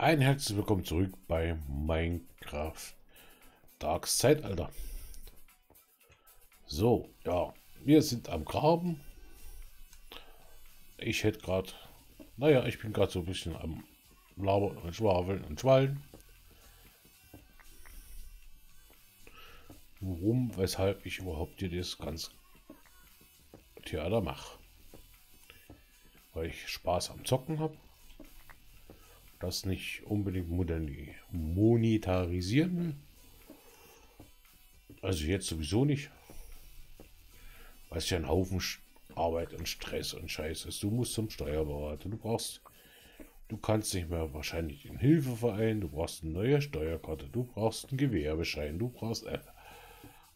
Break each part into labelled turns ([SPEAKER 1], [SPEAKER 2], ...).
[SPEAKER 1] Ein herzlich willkommen zurück bei Minecraft Darks Zeitalter. So, ja, wir sind am Graben. Ich hätte gerade, naja, ich bin gerade so ein bisschen am Labern und Schwafeln und Schwallen. Warum, weshalb ich überhaupt hier das ganze Theater mache. Weil ich Spaß am Zocken habe. Das nicht unbedingt monetarisieren will. Also jetzt sowieso nicht. Es ja ein Haufen Arbeit und Stress und Scheiß ist. Du musst zum Steuerberater. Du brauchst, du kannst nicht mehr wahrscheinlich den Hilfeverein. Du brauchst eine neue Steuerkarte. Du brauchst einen Gewerbeschein. Du brauchst, äh,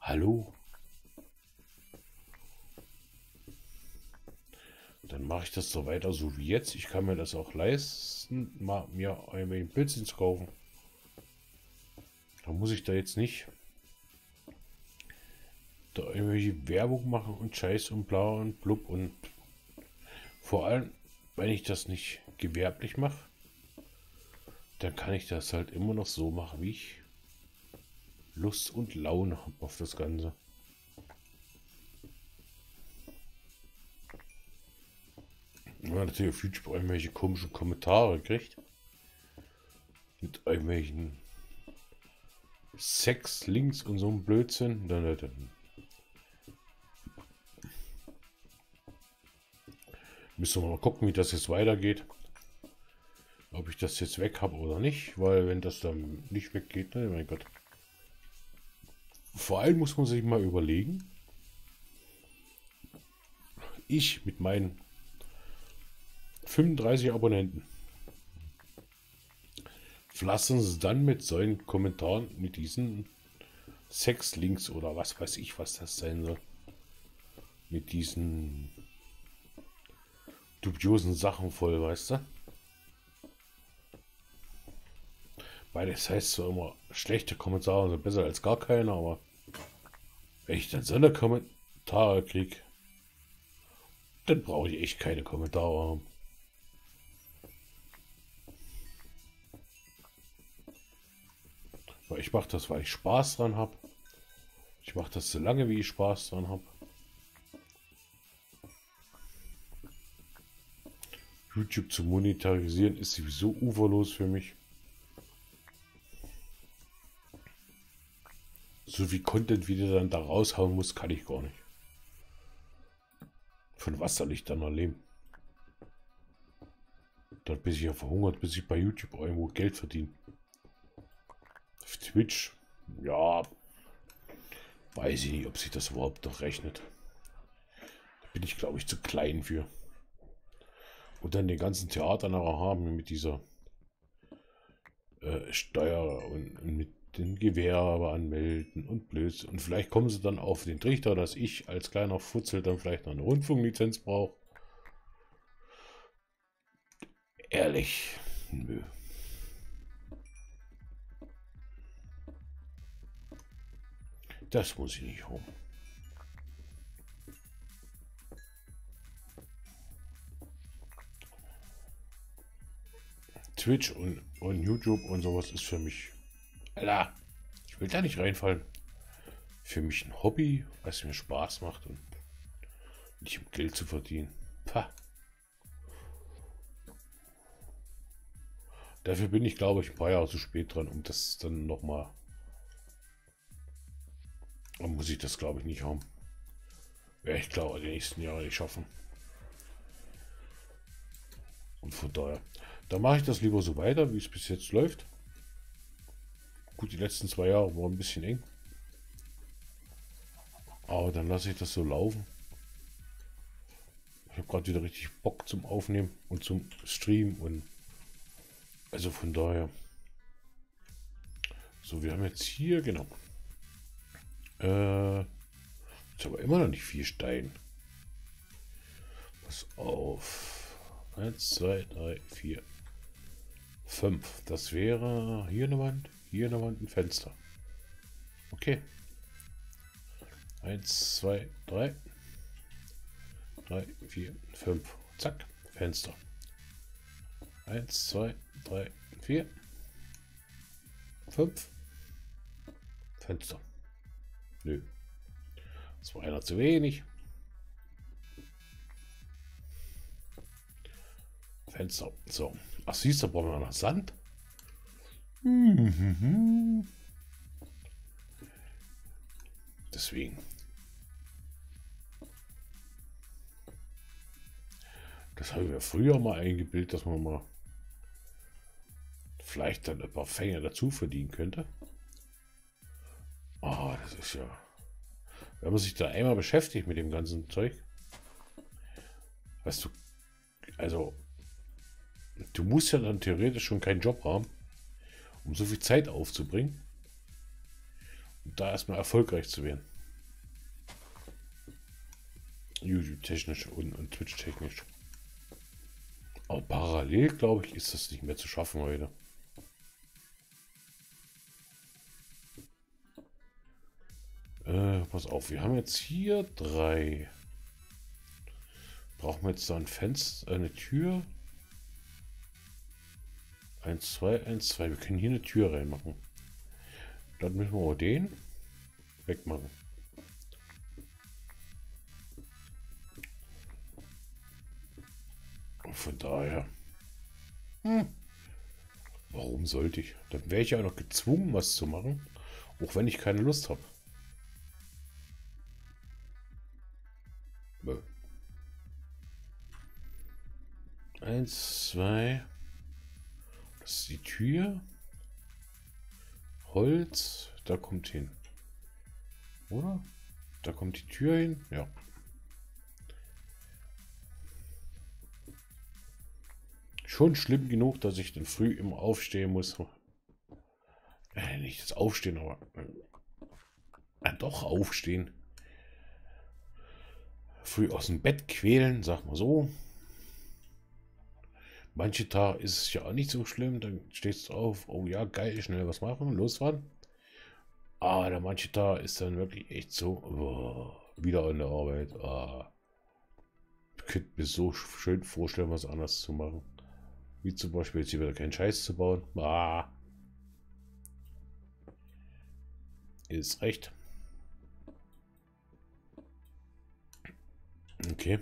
[SPEAKER 1] hallo. Mache ich das so weiter, so wie jetzt. Ich kann mir das auch leisten, mal mir einen Pilzen zu kaufen. Da muss ich da jetzt nicht da irgendwelche Werbung machen und Scheiß und bla und blub und vor allem, wenn ich das nicht gewerblich mache, dann kann ich das halt immer noch so machen, wie ich Lust und Laune habe auf das Ganze. Man natürlich auf YouTube irgendwelche komischen Kommentare kriegt, mit irgendwelchen Sex, Links und so ein Blödsinn, dann, dann Müssen wir mal gucken, wie das jetzt weitergeht. Ob ich das jetzt weg habe oder nicht, weil wenn das dann nicht weggeht, ne, mein Gott. Vor allem muss man sich mal überlegen, ich mit meinen 35 Abonnenten lassen sie dann mit solchen Kommentaren, mit diesen Sexlinks oder was weiß ich, was das sein soll, mit diesen dubiosen Sachen voll, weißt du? Weil das heißt so immer, schlechte Kommentare sind besser als gar keine, aber wenn ich dann so eine Kommentare kriege, dann brauche ich echt keine Kommentare haben. Weil ich mache das, weil ich Spaß dran habe. Ich mache das so lange, wie ich Spaß dran habe. YouTube zu monetarisieren ist sowieso uferlos für mich. So wie Content, wie der dann da raushauen muss, kann ich gar nicht. Von was soll ich dann noch leben? Dort bis ich ja verhungert, bis ich bei YouTube irgendwo Geld verdiene. Twitch, ja, weiß ich nicht, ob sich das überhaupt noch rechnet. Da bin ich, glaube ich, zu klein für. Und dann den ganzen Theater nachher haben mit dieser äh, Steuer und, und mit den Gewerbe anmelden und blöd. Und vielleicht kommen sie dann auf den Trichter, dass ich als kleiner Futzel dann vielleicht noch eine Rundfunklizenz brauche. Ehrlich, nö. Das muss ich nicht haben. Twitch und, und YouTube und sowas ist für mich. Alter, ich will da nicht reinfallen. Für mich ein Hobby, was mir Spaß macht und nicht um Geld zu verdienen. Pah. Dafür bin ich, glaube ich, ein paar Jahre zu spät dran, um das dann nochmal. Dann muss ich das, glaube ich, nicht haben. Werde ich, glaube die nächsten Jahre nicht schaffen. Und von daher. Da mache ich das lieber so weiter, wie es bis jetzt läuft. Gut, die letzten zwei Jahre waren ein bisschen eng. Aber dann lasse ich das so laufen. Ich habe gerade wieder richtig Bock zum Aufnehmen und zum Stream und also von daher. So, wir haben jetzt hier, genau. Äh, ist aber immer noch nicht viel Stein. Pass auf. 1, 2, 3, 4, 5. Das wäre hier eine Wand, hier eine Wand, ein Fenster. Okay. 1, 2, 3. 3, 4, 5. Zack, Fenster. 1, 2, 3, Vier. Fünf. Fenster. Nö. Das war einer zu wenig. Fenster. So. Ach, siehst du, brauchen wir noch Sand. Deswegen. Das habe ich mir früher mal eingebildet, dass man mal vielleicht dann ein paar Fänge dazu verdienen könnte. Oh, das ist ja... Wenn man sich da einmal beschäftigt mit dem ganzen Zeug. Weißt du, also du musst ja dann theoretisch schon keinen Job haben, um so viel Zeit aufzubringen, um da erstmal erfolgreich zu werden. YouTube-technisch und, und Twitch-technisch. Aber parallel, glaube ich, ist das nicht mehr zu schaffen heute. Äh, pass auf, wir haben jetzt hier drei. Brauchen wir jetzt da ein Fenster, eine Tür? 1, 2, 1, 2. Wir können hier eine Tür reinmachen. Dann müssen wir den wegmachen. Von daher. Hm. Warum sollte ich? Dann wäre ich ja noch gezwungen, was zu machen. Auch wenn ich keine Lust habe. Eins, zwei. Das ist die Tür. Holz, da kommt hin. Oder? Da kommt die Tür hin. Ja. Schon schlimm genug, dass ich dann früh immer aufstehen muss. Äh, nicht das Aufstehen, aber äh, doch aufstehen. Früh aus dem Bett quälen, sag mal so. Manche Tage ist es ja auch nicht so schlimm, dann stehst du auf, oh ja, geil, schnell was machen, losfahren. Aber manche Tage ist dann wirklich echt so, oh, wieder an der Arbeit. Oh. Ich könnte mir so schön vorstellen, was anders zu machen. Wie zum Beispiel jetzt hier wieder keinen Scheiß zu bauen. Ah. Ist recht. Okay.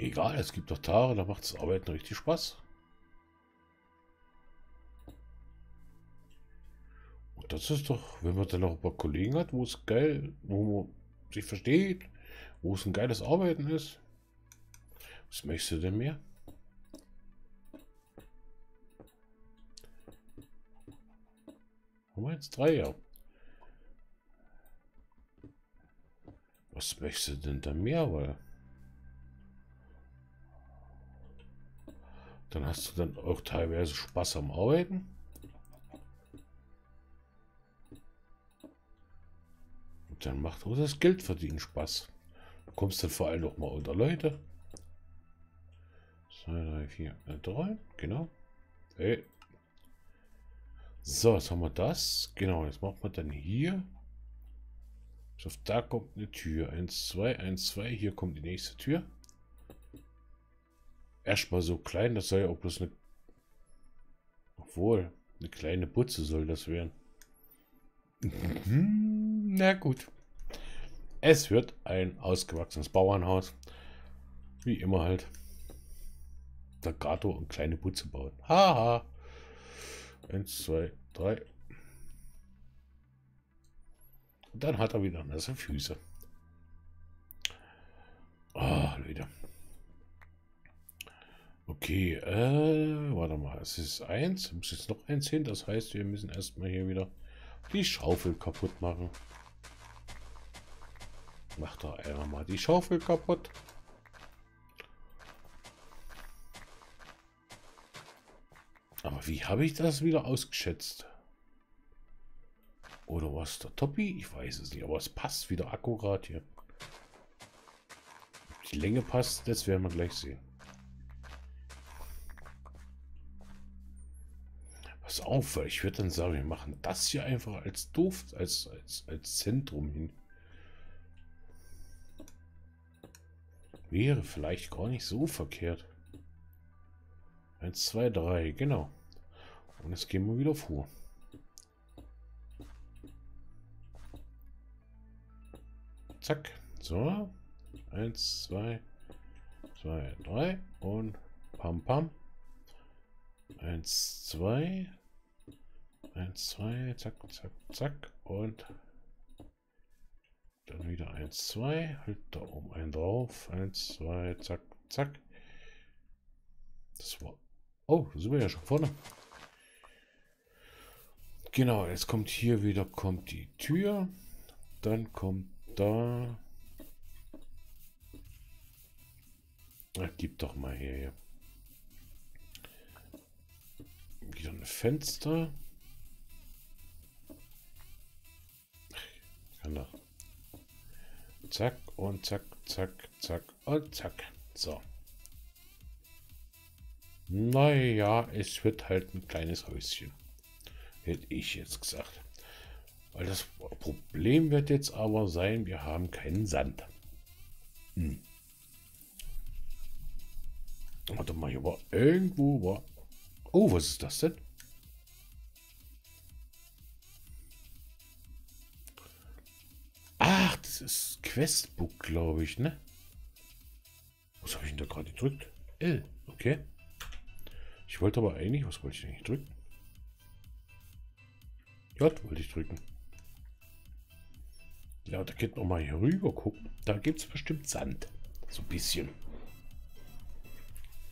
[SPEAKER 1] Egal, es gibt doch Tage, da macht das Arbeiten richtig Spaß. Und das ist doch, wenn man dann noch ein paar Kollegen hat, wo es geil, wo man sich versteht, wo es ein geiles Arbeiten ist. Was möchtest du denn mehr? Haben wir jetzt drei, ja. Was möchtest du denn da mehr, weil... Dann hast du dann auch teilweise Spaß am Arbeiten. Und dann macht auch das Geld verdienen Spaß. Du kommst dann vor allem noch mal unter Leute. 2, 3, 4, 3, genau. Hey. So, jetzt haben wir das. Genau, jetzt machen wir dann hier. So, da kommt eine Tür. 1, 2, 1, 2. Hier kommt die nächste Tür erstmal so klein, das soll ja auch bloß eine... Obwohl, eine kleine Butze soll das werden. Mhm, na gut. Es wird ein ausgewachsenes Bauernhaus. Wie immer halt. Der Gato und kleine Butze bauen. Haha. Eins, zwei, drei. Und dann hat er wieder nasse Füße. Ah, oh, Leute. Okay, äh, warte mal, es ist eins, muss jetzt noch eins hin, das heißt, wir müssen erstmal hier wieder die Schaufel kaputt machen. Macht doch einfach mal die Schaufel kaputt. Aber wie habe ich das wieder ausgeschätzt? Oder was der Toppi? Ich weiß es nicht, aber es passt wieder akkurat hier. Die Länge passt, das werden wir gleich sehen. Auf, weil ich würde dann sagen, wir machen das hier einfach als doof, als, als, als Zentrum hin. Wäre vielleicht gar nicht so verkehrt. 1, 2, 3, genau. Und jetzt gehen wir wieder vor. Zack. So. 1, 2, 2, 3 und pam pam. 1, 2. 1, 2, zack, zack, zack. Und dann wieder 1, 2. Halt da oben einen drauf. 1, 2, zack, zack. Das war. Oh, sind wir ja schon vorne. Genau, jetzt kommt hier wieder kommt die Tür. Dann kommt da. Ach, gib doch mal her. Wieder ein Fenster. Kann doch. Zack und zack, zack, zack und zack. So. Naja, es wird halt ein kleines Häuschen. Hätte ich jetzt gesagt. Weil das Problem wird jetzt aber sein, wir haben keinen Sand. Hm. Warte mal, hier war irgendwo war. Oh, was ist das denn? Ist Questbook, glaube ich, ne? Was habe ich denn da gerade gedrückt? L, okay. Ich wollte aber eigentlich, was wollte ich eigentlich drücken? J wollte ich drücken. Ja, da geht noch mal hier rüber gucken. Da gibt es bestimmt Sand. So ein bisschen.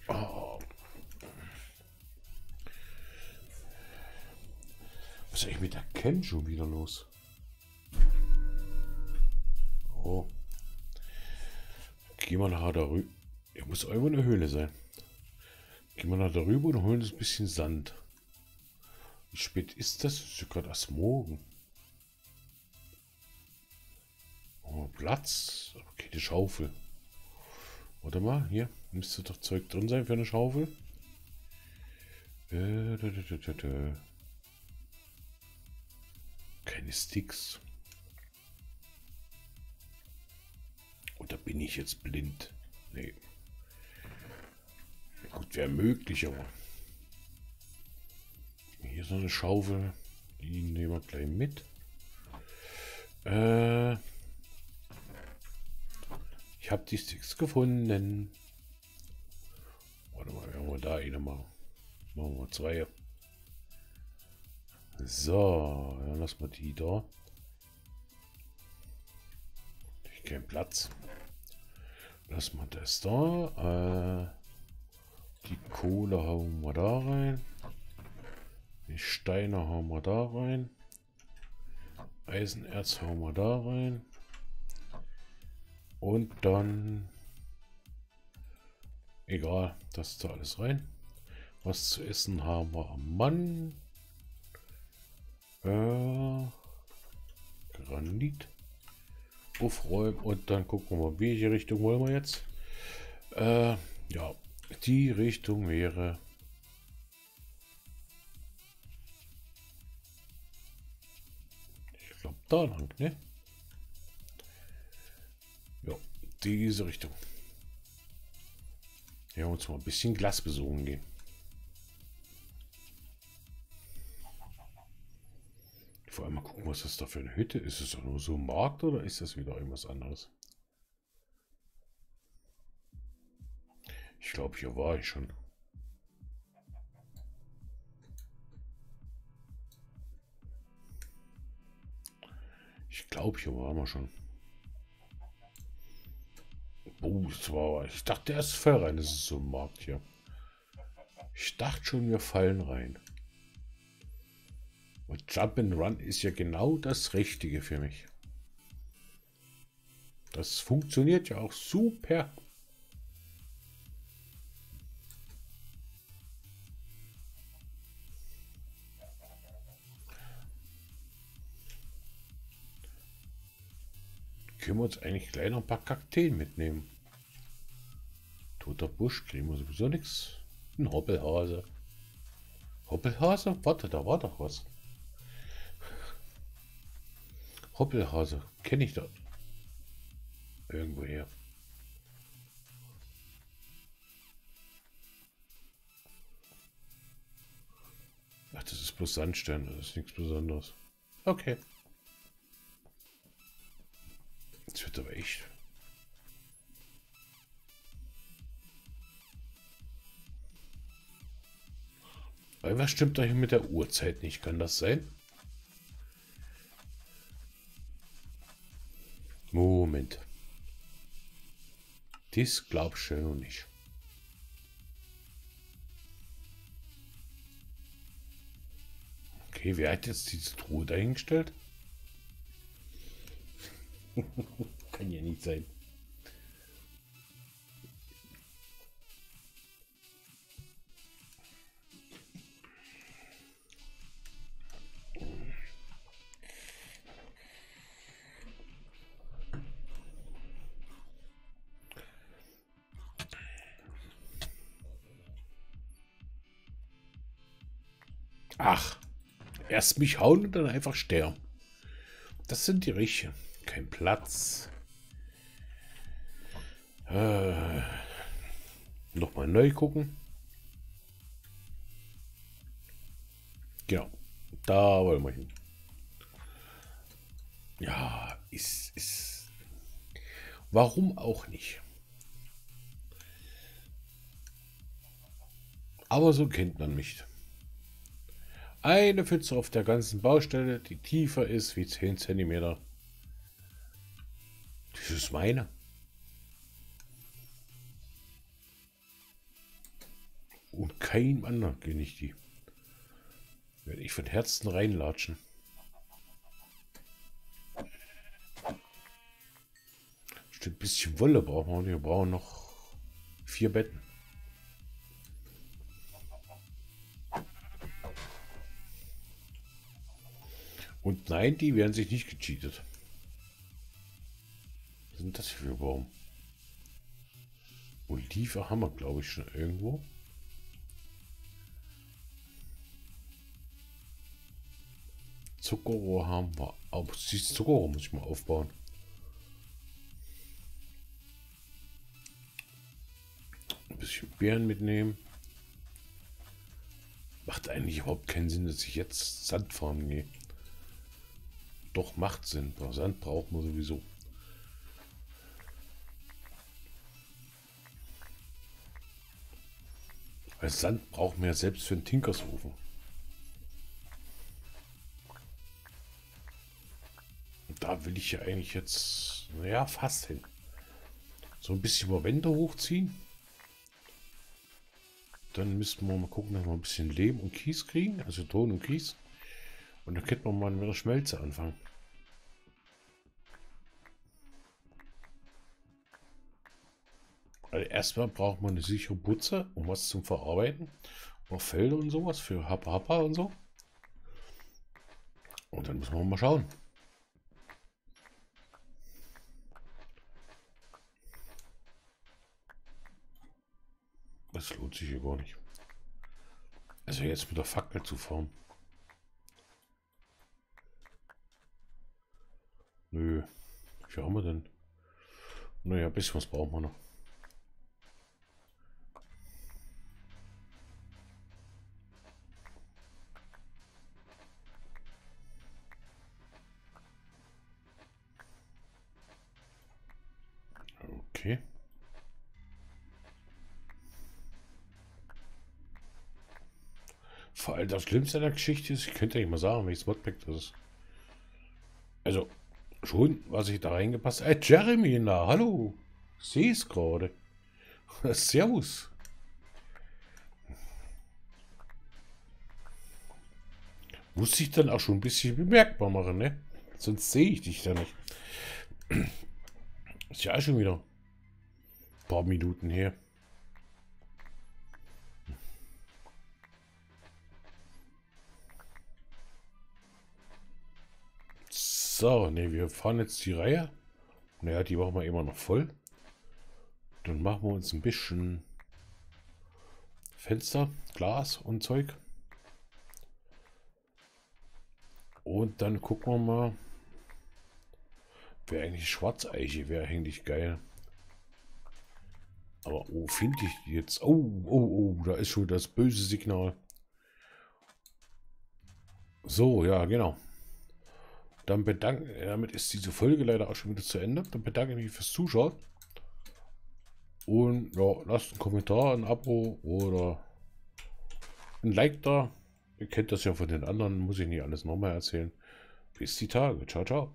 [SPEAKER 1] Oh. Was ist eigentlich mit der Cam schon wieder los? Oh. Gehen wir nachher darüber. Ja, muss irgendwo eine Höhle sein. Gehen wir nach darüber und holen uns ein bisschen Sand. Wie spät ist das? ist ja gerade erst morgen. Oh, Platz. Okay, die Schaufel. Warte mal, hier. Müsste doch Zeug drin sein für eine Schaufel. Äh, Keine Sticks. Oder bin ich jetzt blind? Nee. Gut, wäre möglich, aber. Hier ist noch eine Schaufel. Die nehmen wir gleich mit. Äh, ich habe die Sticks gefunden. Warte mal, wir haben da eine mal. Machen wir zwei. So, dann lassen wir die da. Ich keinen Platz. Lassen wir das da. Äh, die Kohle hauen wir da rein. Die Steine hauen wir da rein. Eisenerz hauen wir da rein. Und dann... Egal, das ist da alles rein. Was zu essen haben wir am Mann. Äh, Granit. Aufräumen und dann gucken wir welche Richtung wollen wir jetzt. Äh, ja, die Richtung wäre ich glaube da lang, ne? Ja, diese Richtung. Ja, uns mal ein bisschen Glas besuchen gehen. Vor allem mal gucken, was das da für eine Hütte ist. Ist es nur so ein Markt oder ist das wieder irgendwas anderes? Ich glaube, hier war ich schon. Ich glaube, hier waren wir schon. Oh, das war, ich dachte erst voll rein, das ist so ein Markt hier. Ich dachte schon, wir fallen rein. Und Jump and Run ist ja genau das Richtige für mich. Das funktioniert ja auch super. können wir uns eigentlich gleich noch ein paar Kakteen mitnehmen. Toter Busch, kriegen wir sowieso nichts. Ein Hoppelhase. Hoppelhase? Warte, da war doch was. Hoppelhase. Kenne ich das. Irgendwoher. Ach, das ist bloß Sandstein. Das ist nichts Besonderes. Okay. Jetzt wird aber echt. Was stimmt doch mit der Uhrzeit nicht. Kann das sein? Moment. Das glaubst du noch nicht. Okay, wer hat jetzt diese Truhe dahingestellt? Kann ja nicht sein. Ach, erst mich hauen und dann einfach sterben. Das sind die Richtigen. Kein Platz. Äh, Nochmal neu gucken. Genau. Da wollen wir hin. Ja, ist, ist. Warum auch nicht? Aber so kennt man mich. Eine Pfütze auf der ganzen Baustelle, die tiefer ist wie 10 cm. Das ist meine. Und kein anderer kenne ich die. Werde ich von Herzen reinlatschen. Ein bisschen Wolle brauchen wir. Wir brauchen noch vier Betten. Und nein, die werden sich nicht gecheatet. Was sind das für Baum? Olive haben wir, glaube ich, schon irgendwo. Zuckerrohr haben wir. Aber dieses Zuckerrohr muss ich mal aufbauen. Ein bisschen Beeren mitnehmen. Macht eigentlich überhaupt keinen Sinn, dass ich jetzt Sand fahren gehe doch macht Sinn. Sand braucht man sowieso. Weil Sand braucht man ja selbst für einen Tinkersofen. Und da will ich ja eigentlich jetzt, naja, fast hin. So ein bisschen über Wände hochziehen. Dann müssten wir mal gucken, dass wir ein bisschen Lehm und Kies kriegen, also Ton und Kies. Und dann könnte man mal mit der Schmelze anfangen. Also erstmal braucht man eine sichere Butze, um was zum Verarbeiten. Auf Felder und sowas für Happa Happa und so. Und dann müssen wir mal schauen. Das lohnt sich hier gar nicht. Also jetzt mit der Fackel zu fahren. Nö. Wie haben wir denn? Naja, ein bisschen was brauchen wir noch. Das Schlimmste an der Geschichte ist, ich könnte nicht mal sagen, welches Modpack das ist. Also, schon, was ich da reingepasst habe. Äh, Jeremy, na, hallo. Sehe es gerade. Servus. Muss ich dann auch schon ein bisschen bemerkbar machen, ne? Sonst sehe ich dich da nicht. Ist ja auch schon wieder paar Minuten her. So, ne, wir fahren jetzt die Reihe. Naja, die machen wir immer noch voll. Dann machen wir uns ein bisschen Fenster, Glas und Zeug. Und dann gucken wir mal. Wäre eigentlich Schwarzeiche, wäre eigentlich geil. Aber wo finde ich die jetzt? Oh, oh, oh, da ist schon das böse Signal. So, ja, genau. Dann bedanke, damit ist diese Folge leider auch schon wieder zu Ende. Dann bedanke ich mich fürs Zuschauen. Und ja, lasst einen Kommentar, ein Abo oder ein Like da. Ihr kennt das ja von den anderen, muss ich nicht alles nochmal erzählen. Bis die Tage. Ciao, ciao.